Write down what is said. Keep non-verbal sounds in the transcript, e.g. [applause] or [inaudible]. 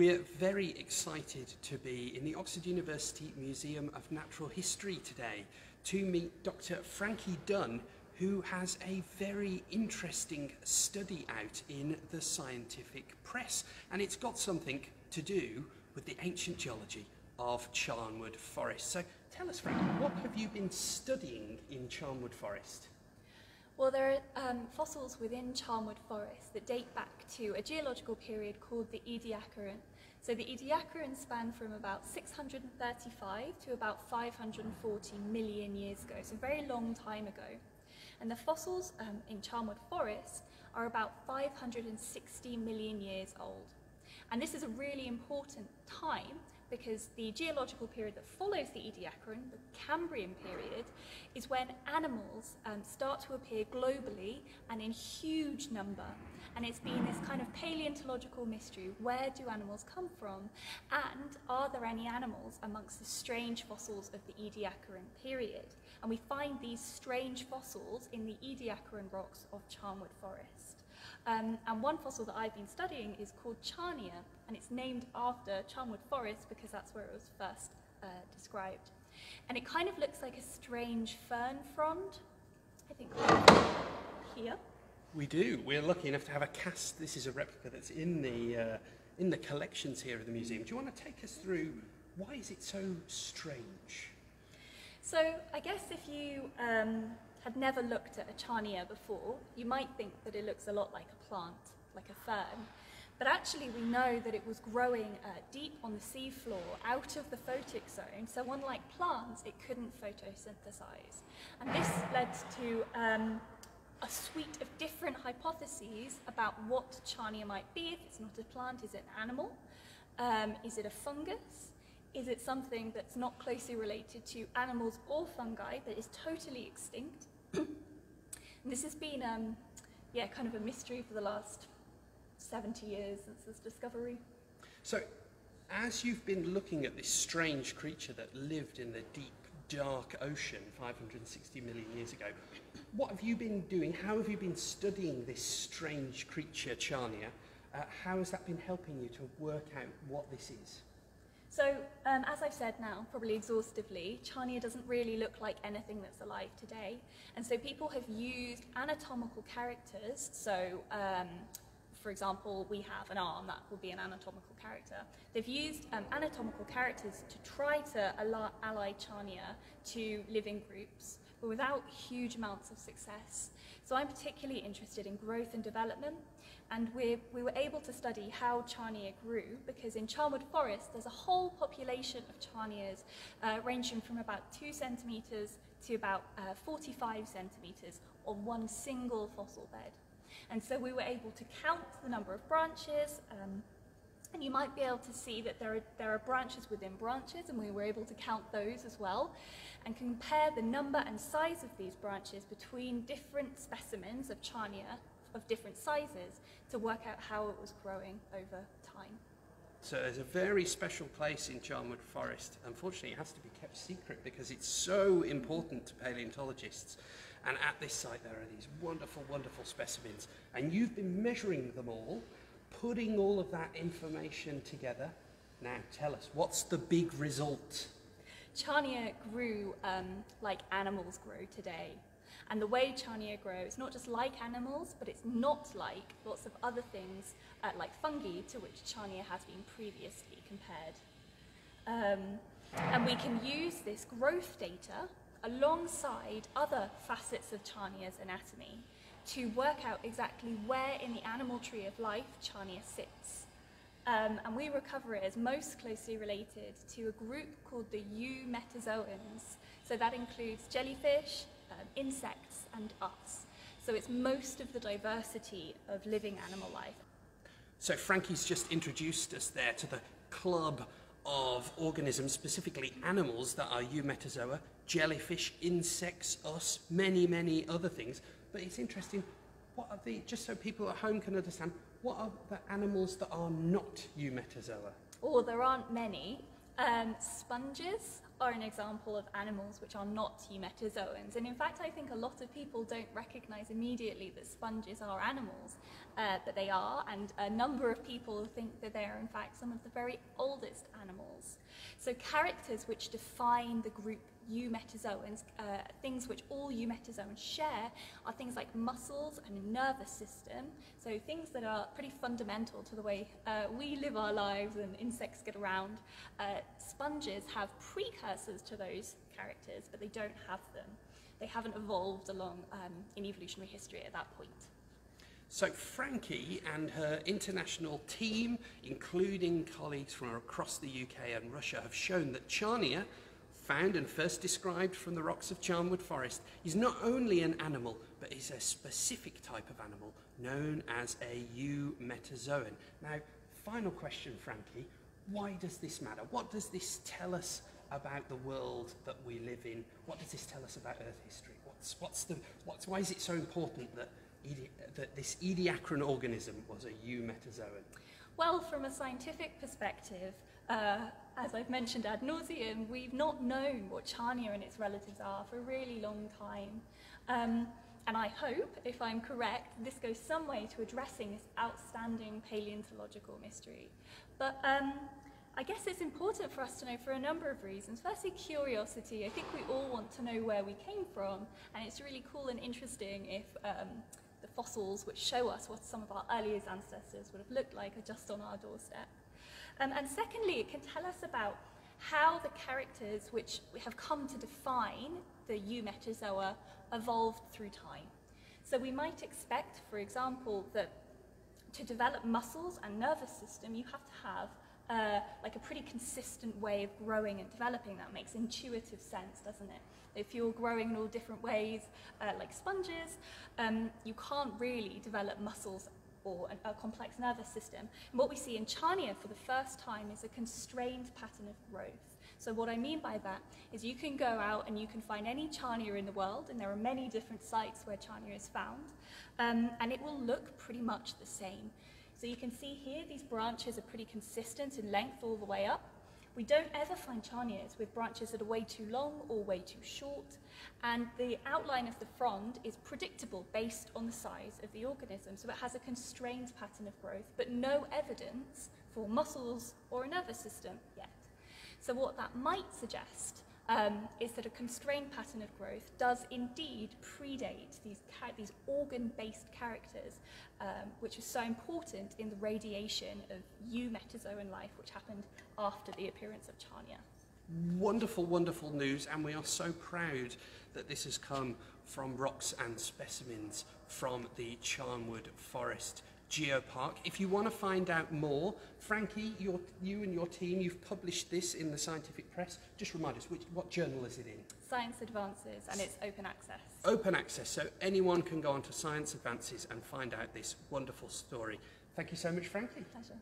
We're very excited to be in the Oxford University Museum of Natural History today to meet Dr. Frankie Dunn, who has a very interesting study out in the scientific press. And it's got something to do with the ancient geology of Charnwood Forest. So tell us, Frankie, what have you been studying in Charnwood Forest? Well, there are um, fossils within Charnwood Forest that date back to a geological period called the Ediacaran. So the Ediacaran span from about 635 to about 540 million years ago, so a very long time ago. And the fossils um, in Charnwood Forest are about 560 million years old. And this is a really important time because the geological period that follows the Ediacaran, the Cambrian period, is when animals um, start to appear globally and in huge number. And it's been this kind of paleontological mystery. Where do animals come from? And are there any animals amongst the strange fossils of the Ediacaran period? And we find these strange fossils in the Ediacaran rocks of Charnwood Forest. Um, and one fossil that I've been studying is called Charnia, and it's named after Charnwood Forest because that's where it was first uh, described. And it kind of looks like a strange fern frond, I think here. We do. We're lucky enough to have a cast. This is a replica that's in the, uh, in the collections here of the museum. Do you want to take us through why is it so strange? So I guess if you um, had never looked at a charnia before, you might think that it looks a lot like a plant, like a fern. But actually we know that it was growing uh, deep on the seafloor out of the photic zone, so unlike plants, it couldn't photosynthesize. And this led to um, a suite of different hypotheses about what charnia might be. If it's not a plant, is it an animal? Um, is it a fungus? Is it something that's not closely related to animals or fungi that is totally extinct? [coughs] this has been, um, yeah, kind of a mystery for the last 70 years since this discovery. So, as you've been looking at this strange creature that lived in the deep, dark ocean 560 million years ago, what have you been doing? How have you been studying this strange creature, Charnia? Uh, how has that been helping you to work out what this is? So, um, as I've said now, probably exhaustively, Charnia doesn't really look like anything that's alive today. And so people have used anatomical characters, so um, for example, we have an arm, that will be an anatomical character. They've used um, anatomical characters to try to ally Charnia to living groups, but without huge amounts of success. So I'm particularly interested in growth and development, and we we were able to study how Charnia grew because in Charnwood Forest there's a whole population of Charnias uh, ranging from about 2 centimetres to about uh, 45 centimetres on one single fossil bed. And so we were able to count the number of branches, um, and you might be able to see that there are, there are branches within branches, and we were able to count those as well, and compare the number and size of these branches between different specimens of Charnia of different sizes to work out how it was growing over time. So there's a very special place in Charnwood Forest. Unfortunately, it has to be kept secret because it's so important to paleontologists. And at this site, there are these wonderful, wonderful specimens. And you've been measuring them all, putting all of that information together. Now, tell us, what's the big result? Charnia grew um, like animals grow today. And the way Charnia grow, it's not just like animals, but it's not like lots of other things, uh, like fungi, to which Charnia has been previously compared. Um, and we can use this growth data alongside other facets of Charnia's anatomy to work out exactly where in the animal tree of life Charnia sits. Um, and we recover it as most closely related to a group called the Eumetazoans. So that includes jellyfish, um, insects, and us. So it's most of the diversity of living animal life. So Frankie's just introduced us there to the club of organisms, specifically animals that are eumetazoa, jellyfish, insects, us, many, many other things. But it's interesting, what are the, just so people at home can understand, what are the animals that are not eumetazoa? Oh, there aren't many. Um, sponges are an example of animals which are not eumetazoans. And in fact, I think a lot of people don't recognize immediately that sponges are animals, uh, but they are. And a number of people think that they are, in fact, some of the very oldest animals. So characters which define the group eumetazoans, uh, things which all eumetazoans share, are things like muscles and nervous system. So things that are pretty fundamental to the way uh, we live our lives and insects get around. Uh, sponges have precursors to those characters, but they don't have them. They haven't evolved along um, in evolutionary history at that point. So Frankie and her international team, including colleagues from across the UK and Russia, have shown that Charnia found and first described from the rocks of Charnwood Forest, is not only an animal, but is a specific type of animal known as a eumetazoan. Now, final question, Frankie. Why does this matter? What does this tell us about the world that we live in? What does this tell us about Earth history? What's, what's the, what's, why is it so important that, that this Ediacaran organism was a eumetazoan? Well, from a scientific perspective, uh, as I've mentioned ad nauseum, we've not known what Charnia and its relatives are for a really long time. Um, and I hope, if I'm correct, this goes some way to addressing this outstanding paleontological mystery. But um, I guess it's important for us to know for a number of reasons. Firstly, curiosity. I think we all want to know where we came from, and it's really cool and interesting if um, the fossils which show us what some of our earliest ancestors would have looked like are just on our doorstep. Um, and secondly, it can tell us about how the characters which we have come to define the eumetazoa evolved through time. So we might expect, for example, that to develop muscles and nervous system, you have to have uh, like a pretty consistent way of growing and developing. That makes intuitive sense, doesn't it? If you're growing in all different ways, uh, like sponges, um, you can't really develop muscles or an, a complex nervous system. And what we see in Charnia for the first time is a constrained pattern of growth. So what I mean by that is you can go out and you can find any Charnia in the world, and there are many different sites where Charnia is found, um, and it will look pretty much the same. So you can see here these branches are pretty consistent in length all the way up. We don't ever find Charnias with branches that are way too long or way too short, and the outline of the frond is predictable based on the size of the organism, so it has a constrained pattern of growth, but no evidence for muscles or a nervous system yet. So what that might suggest um, is that a constrained pattern of growth does indeed predate these, these organ-based characters, um, which is so important in the radiation of eumetazoan life, which happened after the appearance of Charnia. Wonderful, wonderful news, and we are so proud that this has come from rocks and specimens from the Charnwood Forest Geopark. If you want to find out more, Frankie, your, you and your team, you've published this in the scientific press. Just remind us, which, what journal is it in? Science Advances, and it's open access. Open access, so anyone can go onto Science Advances and find out this wonderful story. Thank you so much, Frankie. Pleasure.